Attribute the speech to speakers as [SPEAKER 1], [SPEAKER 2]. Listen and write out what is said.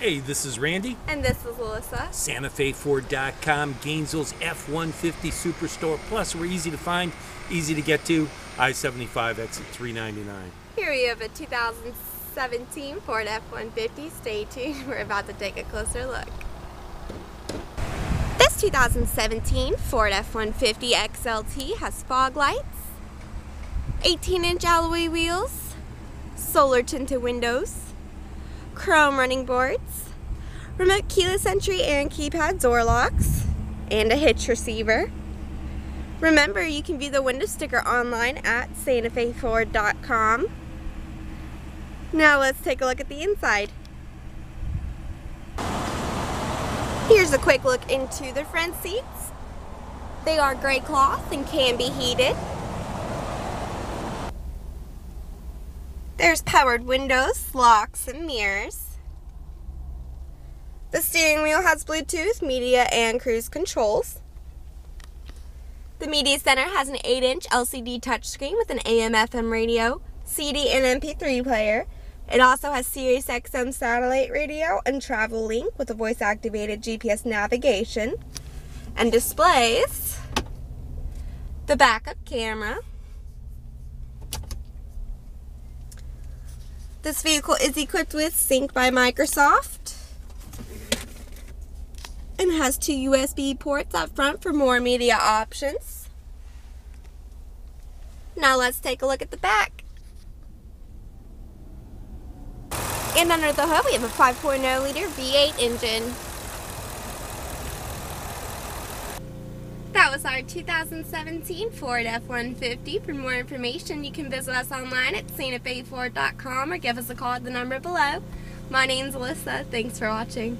[SPEAKER 1] Hey, this is Randy.
[SPEAKER 2] And this is Alyssa.
[SPEAKER 1] SantaFeFord.com, Gainesville's F-150 Superstore. Plus, we're easy to find, easy to get to. I-75 exit 399.
[SPEAKER 2] Here we have a 2017 Ford F-150. Stay tuned. We're about to take a closer look. This 2017 Ford F-150 XLT has fog lights, 18-inch alloy wheels, solar tinted windows, chrome running boards, remote keyless entry and keypad door locks, and a hitch receiver. Remember, you can view the window sticker online at santafeford.com. Now let's take a look at the inside. Here's a quick look into the front seats. They are gray cloth and can be heated. There's powered windows, locks, and mirrors. The steering wheel has Bluetooth, media, and cruise controls. The media center has an 8-inch LCD touchscreen with an AM-FM radio, CD and MP3 player. It also has Sirius XM satellite radio and travel link with a voice-activated GPS navigation and displays the backup camera, This vehicle is equipped with Sync by Microsoft and has two USB ports up front for more media options. Now let's take a look at the back. And under the hood we have a 5.0 liter V8 engine. That was our 2017 Ford F-150. For more information, you can visit us online at santafeford.com or give us a call at the number below. My name's Alyssa. Thanks for watching.